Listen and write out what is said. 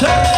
샷!